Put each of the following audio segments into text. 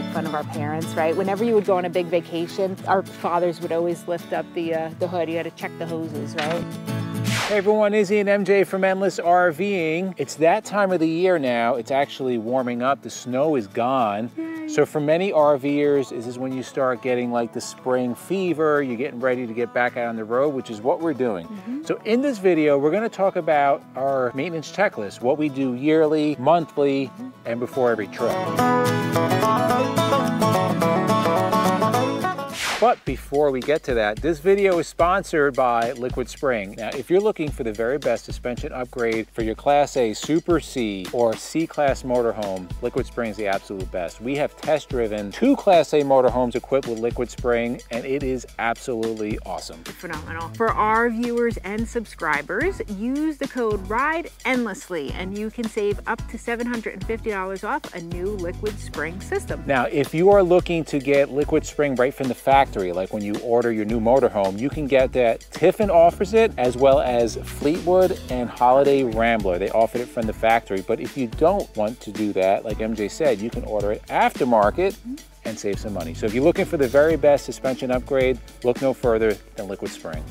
make fun of our parents, right? Whenever you would go on a big vacation, our fathers would always lift up the, uh, the hood. You had to check the hoses, right? Hey everyone, Izzy and MJ from Endless RVing. It's that time of the year now. It's actually warming up. The snow is gone. Yay. So for many RVers, this is when you start getting like the spring fever. You're getting ready to get back out on the road, which is what we're doing. Mm -hmm. So in this video, we're gonna talk about our maintenance checklist, what we do yearly, monthly, and before every trip. But before we get to that, this video is sponsored by Liquid Spring. Now, if you're looking for the very best suspension upgrade for your Class A Super C or C-Class motorhome, Liquid Spring is the absolute best. We have test driven two Class A motorhomes equipped with Liquid Spring, and it is absolutely awesome. Phenomenal. For our viewers and subscribers, use the code RIDE ENDLESSLY, and you can save up to $750 off a new Liquid Spring system. Now, if you are looking to get Liquid Spring right from the factory, factory, like when you order your new motorhome, you can get that. Tiffin offers it as well as Fleetwood and Holiday Rambler. They offered it from the factory. But if you don't want to do that, like MJ said, you can order it aftermarket and save some money. So if you're looking for the very best suspension upgrade, look no further than Liquid Spring.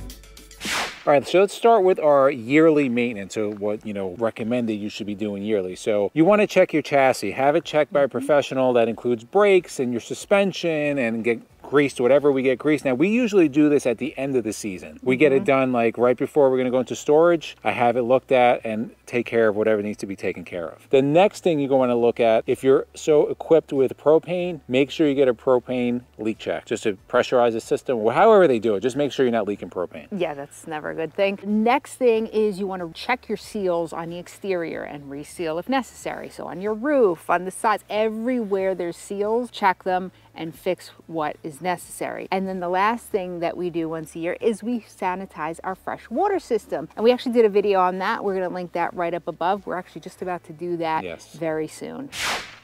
All right, so let's start with our yearly maintenance, so what, you know, recommended you should be doing yearly. So you want to check your chassis, have it checked by a mm-hmm. professional that includes brakes and your suspension and get greased, whatever we get greased. Now, we usually do this at the end of the season. We mm -hmm. get it mm-hmm. done like right before we're going to go into storage. I have it looked at and take care of whatever needs to be taken care of. The next thing you're going to look at, if you're so equipped with propane, make sure you get a propane leak check just to pressurize the system, or however they do it. Just make sure you're not leaking propane. Yeah, that's never a good thing. Next thing is you want to check your seals on the exterior and reseal if necessary. So on your roof, on the sides, everywhere there's seals, check them and fix what is necessary. And then the last thing that we do once a year is we sanitize our fresh water system. And we actually did a video on that. We're gonna link that right up above. We're actually just about to do that yes. very soon.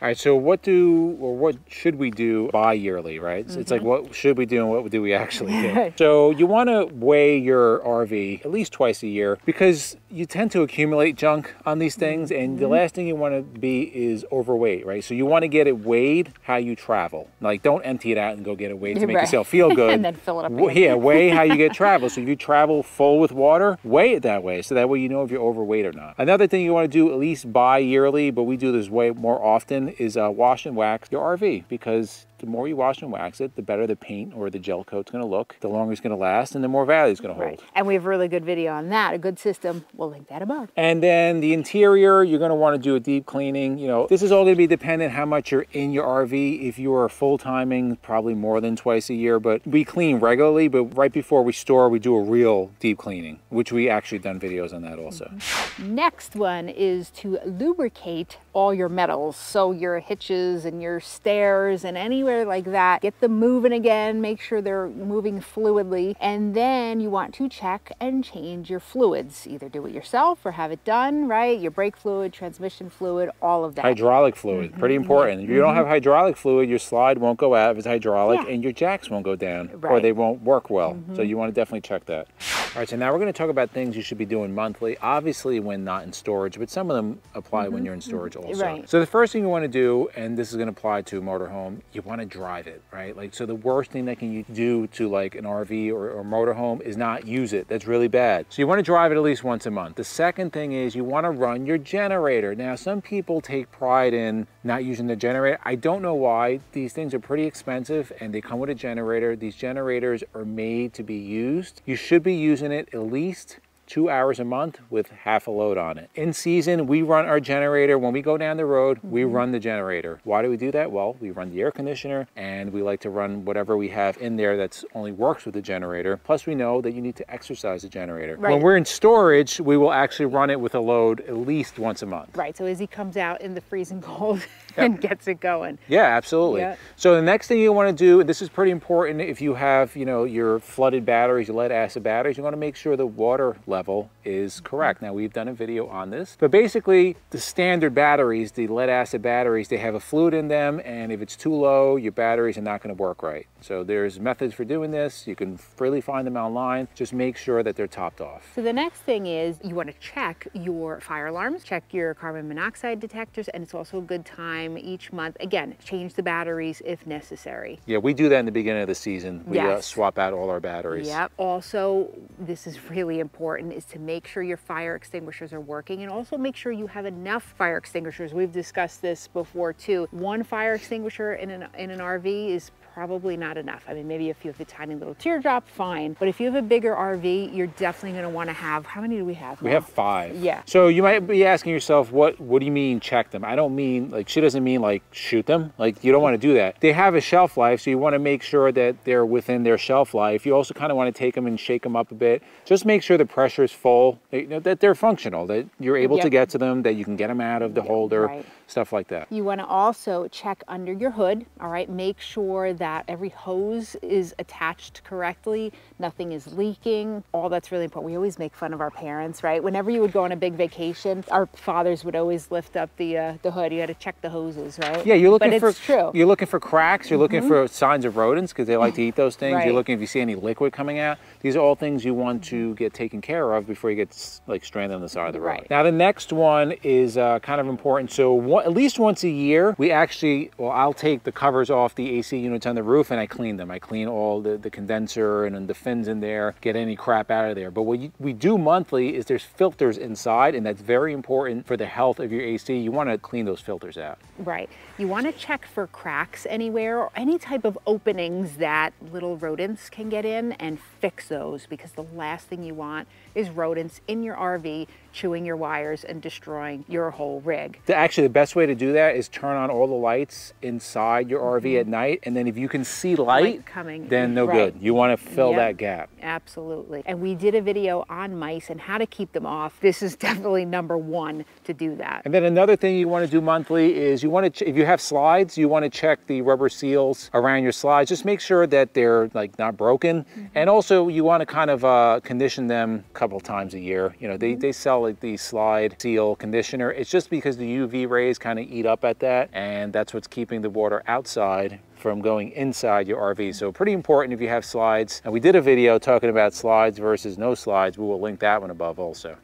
All right, so what do or what should we do bi-yearly, right? Mm -hmm. it's like mm-hmm. what should we do and what do we actually do? so you want to weigh your RV at least twice a year because you tend to accumulate junk on these things and mm -hmm. the mm-hmm. last thing you want to be is overweight, right? So you want to get it weighed how you travel. Like don't empty it out and go get it weighed to make right. yourself feel good. and then fill it up. Again. Yeah, weigh how you get travel. So if you travel full with water, weigh it that way so that way you know if you're overweight or not. Another thing you want to do at least bi-yearly, but we do this way more often is uh, wash and wax your RV because the more you wash and wax it, the better the paint or the gel coat's going to look, the longer it's going to last, and the more value it's going to hold. Right. And we have a really good video on that, a good system. We'll link that above. And then the interior, you're going to want to do a deep cleaning. You know, this is all going to be dependent how much you're in your RV. If you are full-timing, probably more than twice a year, but we clean regularly, but right before we store, we do a real deep cleaning, which we actually done videos on that also. Mm -hmm. Next one is to lubricate all your metals. So your hitches and your stairs and anywhere anywhere like that, get them moving again, make sure they're moving fluidly, and then you want to check and change your fluids. Either do it yourself or have it done, right? Your brake fluid, transmission fluid, all of that. Hydraulic fluid, mm -hmm. pretty important. If you don't have mm-hmm. hydraulic fluid, your slide won't go out if it's hydraulic, yeah. and your jacks won't go down, right. or they won't work well. Mm -hmm. So you want to definitely check that. All right, so now we're going to talk about things you should be doing monthly, obviously when not in storage, but some of them apply mm -hmm. when mm-hmm. you're in storage also. Right. So the first thing you want to do, and this is going to apply to a motorhome, you want to drive it, right? Like, so the worst thing that can you do to like an RV or, or motorhome is not use it. That's really bad. So you want to drive it at least once a month. The second thing is you want to run your generator. Now, some people take pride in not using the generator. I don't know why. These things are pretty expensive and they come with a generator. These generators are made to be used. You should be using it at least two hours a month with half a load on it. In season, we run our generator. When we go down the road, mm -hmm. we mm-hmm. run the generator. Why do we do that? Well, we run the air conditioner and we like to run whatever we have in there that's only works with the generator. Plus we know that you need to exercise the generator. Right. When we're in storage, we will actually run it with a load at least once a month. Right, so as he comes out in the freezing cold yep. and gets it going. Yeah, absolutely. Yep. So the next thing you want to do, this is pretty important if you have, you know, your flooded batteries, your lead acid batteries, you want to make sure the water level is correct. Now we've done a video on this, but basically the standard batteries, the lead acid batteries, they have a fluid in them and if it's too low, your batteries are not gonna work right. So there's methods for doing this. You can freely find them online. Just make sure that they're topped off. So the next thing is you wanna check your fire alarms, check your carbon monoxide detectors, and it's also a good time time each month. Again, change the batteries if necessary. Yeah, we do that in the beginning of the season. We uh, yes. uh, swap out all our batteries. Yep. Also, this is really important, is to make sure your fire extinguishers are working and also make sure you have enough fire extinguishers. We've discussed this before too. One fire extinguisher in an, in an RV is probably not enough. I mean, maybe if you have a tiny little teardrop, fine. But if you have a bigger RV, you're definitely gonna wanna have, how many do we have? We have five. Yeah. So you might be asking yourself, what, what do you mean check them? I don't mean, like she doesn't mean like shoot them. Like you don't wanna do that. They have a shelf life, so you wanna make sure that they're within their shelf life. You also kinda wanna take them and shake them up a bit. Just make sure the pressure is full, that they're functional, that you're able yep. to get to them, that you can get them out of the holder. Right stuff like that. You want to also check under your hood, all right? Make sure that every hose is attached correctly, nothing is leaking. All that's really important. We always make fun of our parents, right? Whenever you would go on a big vacation, our fathers would always lift up the uh, the hood. You had to check the hoses, right? Yeah, you're looking but for true. You're looking for cracks. You're mm -hmm. looking for signs of rodents because they like to eat those things. Right. You're looking if you see any liquid coming out. These are all things you want to get taken care of before you get like stranded on the side of the road. Right. Now the next one is uh, kind of important. So one, at least once a year, we actually, well, I'll take the covers off the AC units on the roof and I clean them. I clean all the, the condenser and the fins in there, get any crap out of there. But what you, we do monthly is there's filters inside and that's very important for the health of your AC. You want to clean those filters out. Right. You want to check for cracks anywhere or any type of openings that little rodents can get in and fix those because the last thing you want is rodents in your RV chewing your wires and destroying your whole rig. Actually, the best way to do that is turn on all the lights inside your RV mm -hmm. at night, and then if you can see light, light coming, then no right. good. You want to fill yep. that gap. Absolutely. And we did a video on mice and how to keep them off. This is definitely number one to do that. And then another thing you want to do monthly is you want to, if you have slides, you want to check the rubber seals around your slides. Just make sure that they're like not broken. Mm -hmm. And also you want to kind of uh, condition them a couple times a year. You know, they, mm -hmm. they sell like the slide seal conditioner. It's just because the UV rays kind of eat up at that and that's what's keeping the water outside from going inside your RV. So pretty important if you have slides. And we did a video talking about slides versus no slides. We will link that one above also.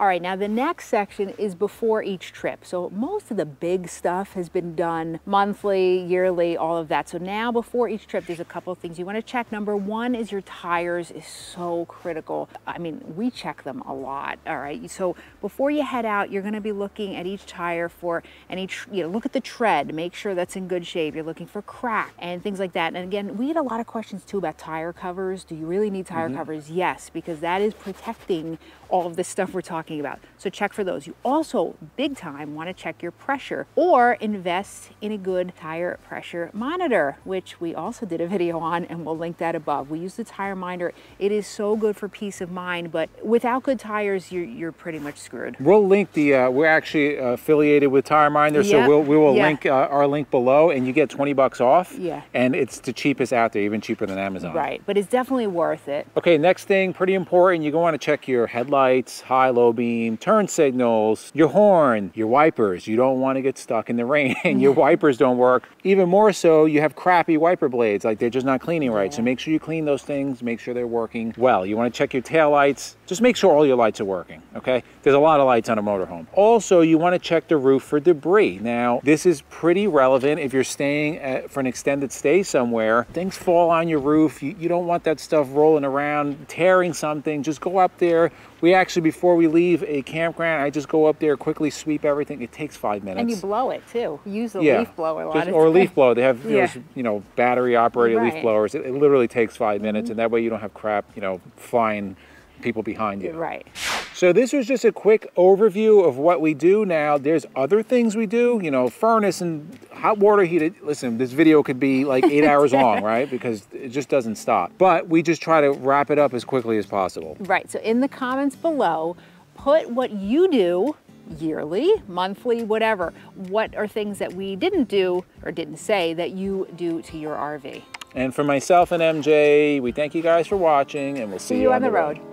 All right, now the next section is before each trip. So most of the big stuff has been done monthly, yearly, all of that. So now before each trip, there's a couple of things you wanna check. Number one is your tires is so critical. I mean, we check them a lot, all right? So before you head out, you're gonna be looking at each tire for any, you know, look at the tread, make sure that's in good shape. You're looking for crack and things like that. And again, we get a lot of questions too about tire covers. Do you really need tire mm -hmm. covers? Yes, because that is protecting all of this stuff we're talking about. So check for those. You also, big time, want to check your pressure or invest in a good tire pressure monitor, which we also did a video on and we'll link that above. We use the tire minder. It is so good for peace of mind, but without good tires, you're, you're pretty much screwed. We'll link the, uh, we're actually affiliated with Tire Minder, so we'll, we will yeah. link uh, our link below and you get 20 bucks off. Yeah. And it's the cheapest out there, even cheaper than Amazon. Right, but it's definitely worth it. Okay, next thing, pretty important, you're going to check your headlights, high, low beam, turn signals, your horn, your wipers. You don't want to get stuck in the rain and your mm-hmm. wipers don't work. Even more so, you have crappy wiper blades, like they're just not cleaning right. Yeah. So make sure you clean those things, make sure they're working well. You want to check your tail lights. Just make sure all your lights are working, okay? There's a lot of lights on a motorhome. Also, you want to check the roof for debris. Now, this is pretty relevant if you're staying at, for an extended stay somewhere. Things fall on your roof. You, you don't want that stuff rolling around, tearing something. Just go up there, we actually, before we leave a campground, I just go up there, quickly sweep everything. It takes five minutes. And you blow it too. Use a yeah. leaf blower a lot. Just, or a leaf blower. They have yeah. those, you know, battery operated right. leaf blowers. It, it, literally takes five minutes, mm -hmm. and that way you don't have crap, you know, flying people behind you. Right. So this was just a quick overview of what we do now. There's other things we do, you know, furnace and hot water heated. Listen, this video could be like eight hours long, right? Because it just doesn't stop. But we just try to wrap it up as quickly as possible. Right, so in the comments below, put what you do yearly, monthly, whatever. What are things that we didn't do or didn't say that you do to your RV? And for myself and MJ, we thank you guys for watching and we'll see, see you, on, on the road. road.